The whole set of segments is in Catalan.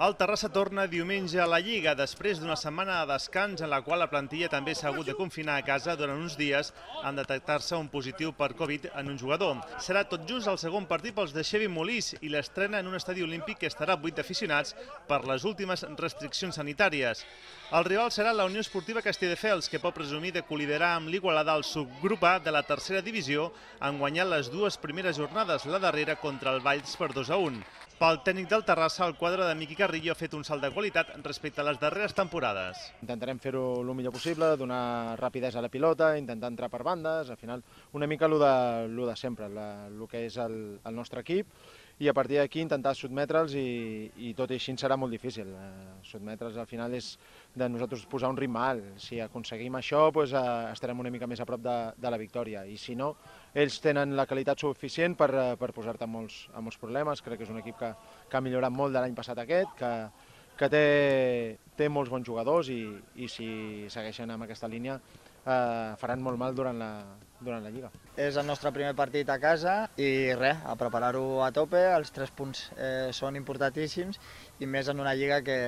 El Terrassa torna diumenge a la Lliga després d'una setmana de descans en la qual la plantilla també s'ha hagut de confinar a casa durant uns dies en detectar-se un positiu per Covid en un jugador. Serà tot just el segon partit pels de Xevi Molís i l'estrena en un estadi olímpic que estarà buit d'aficionats per les últimes restriccions sanitàries. El rival serà la Unió Esportiva Castelldefels, que pot presumir de col·liderar amb l'Igualada al subgrup A de la tercera divisió en guanyar les dues primeres jornades, la darrera contra el Valls per 2 a 1. Pel tècnic del Terrassa, el quadre de Miqui Carrillo ha fet un salt de qualitat respecte a les darreres temporades. Intentarem fer-ho el millor possible, donar rapidesa a la pilota, intentar entrar per bandes, al final una mica el de, lo de sempre, la, el que és el, el nostre equip, i a partir d'aquí intentar sotmetre'ls i, i tot i així serà molt difícil. Eh, sotmetre'ls al final és de nosaltres posar un ritme alt. Si aconseguim això, doncs, eh, estarem una mica més a prop de, de la victòria i si no, ells tenen la qualitat suficient per, eh, per posar-te molts, en molts problemes. Crec que és un equip que, que ha millorat molt de l'any passat aquest, que, que té, té molts bons jugadors i, i si segueixen amb aquesta línia eh, faran molt mal durant la, durant la Lliga. És el nostre primer partit a casa i res, a preparar-ho a tope, els tres punts eh, són importantíssims i més en una Lliga que,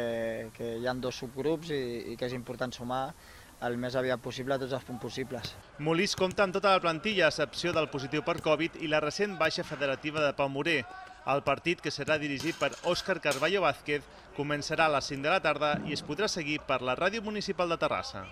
que hi ha dos subgrups i, i que és important sumar el més aviat possible tots els punts possibles. Molís compta amb tota la plantilla, a excepció del positiu per Covid i la recent baixa federativa de Pau Moré. El partit, que serà dirigit per Òscar Carballo Vázquez, començarà a les 5 de la tarda i es podrà seguir per la Ràdio Municipal de Terrassa.